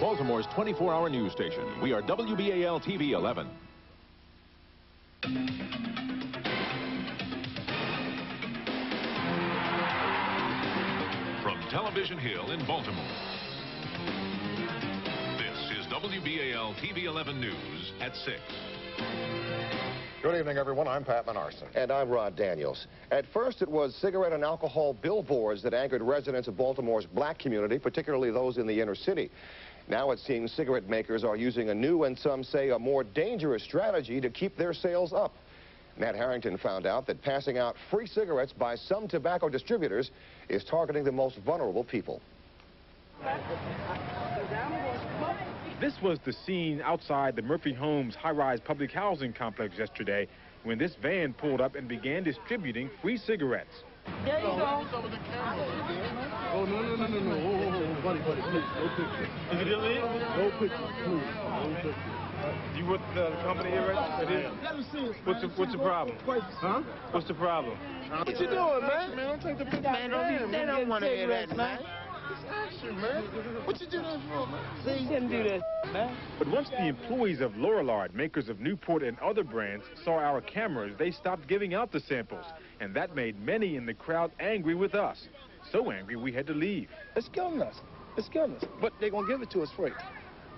Baltimore's 24-hour news station. We are WBAL TV 11. From Television Hill in Baltimore, this is WBAL TV 11 News at 6. Good evening, everyone. I'm Pat Menarson. And I'm Rod Daniels. At first, it was cigarette and alcohol billboards that anchored residents of Baltimore's black community, particularly those in the inner city. Now it seems cigarette makers are using a new and some say a more dangerous strategy to keep their sales up. Matt Harrington found out that passing out free cigarettes by some tobacco distributors is targeting the most vulnerable people. This was the scene outside the Murphy Homes high-rise public housing complex yesterday when this van pulled up and began distributing free cigarettes. There you go. Oh, no, no, no, no, no. Oh, oh, oh, buddy, buddy, please, no pictures. Is it illegal? No pictures, please. No pictures. You with the company here, right? It is. Let me see it. What's the, what's the problem? Huh? What's the problem? What you doing, man? Man, don't take the picture. Man, don't they don't wanna hear that, man. It's action, man. What you do that for, man? See, you didn't do this, man. But once the employees of Lorillard, makers of Newport and other brands, saw our cameras, they stopped giving out the samples. And that made many in the crowd angry with us. So angry we had to leave. It's killing us. It's killing us. But they're going to give it to us free.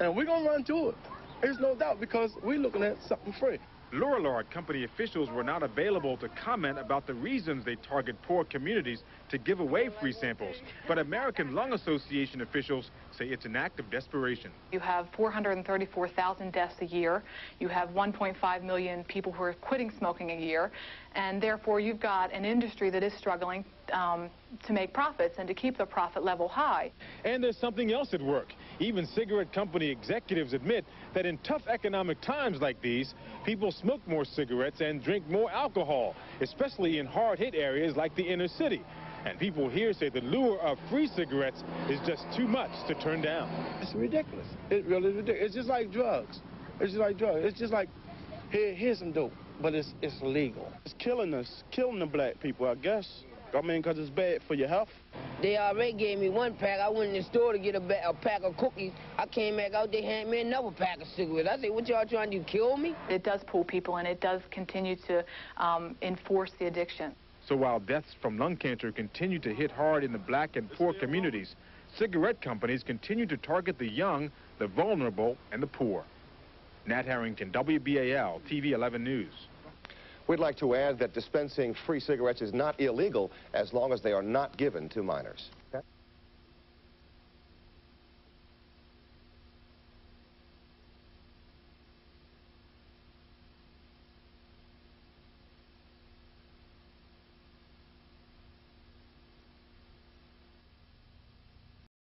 And we're going to run to it. There's no doubt because we're looking at something free. Lorillard company officials were not available to comment about the reasons they target poor communities to give away free samples. But American Lung Association officials say it's an act of desperation. You have 434,000 deaths a year. You have 1.5 million people who are quitting smoking a year. And therefore, you've got an industry that is struggling um, to make profits and to keep the profit level high. And there's something else at work. Even cigarette company executives admit that in tough economic times like these, people smoke more cigarettes and drink more alcohol, especially in hard-hit areas like the inner city. And people here say the lure of free cigarettes is just too much to turn down. It's ridiculous. It really is ridiculous. It's just like drugs. It's just like drugs. It's just like, here, here's some dope, but it's, it's illegal. It's killing us, killing the black people, I guess. I mean, because it's bad for your health. They already gave me one pack. I went in the store to get a, a pack of cookies. I came back out, they handed me another pack of cigarettes. I said, what y'all trying to do, kill me? It does pull people and it does continue to um, enforce the addiction. So while deaths from lung cancer continue to hit hard in the black and poor communities, cigarette companies continue to target the young, the vulnerable, and the poor. Nat Harrington, WBAL, TV 11 News. We'd like to add that dispensing free cigarettes is not illegal as long as they are not given to minors. Okay?